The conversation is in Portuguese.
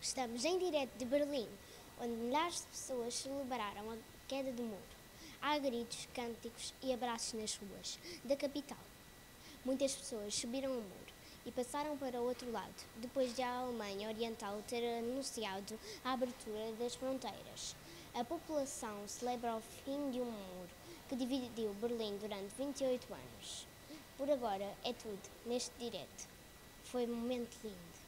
Estamos em direto de Berlim, onde milhares de pessoas celebraram a queda do muro. Há gritos, cânticos e abraços nas ruas da capital. Muitas pessoas subiram o muro e passaram para o outro lado, depois de a Alemanha Oriental ter anunciado a abertura das fronteiras. A população celebra o fim de um muro que dividiu Berlim durante 28 anos. Por agora é tudo neste direto. Foi um momento lindo.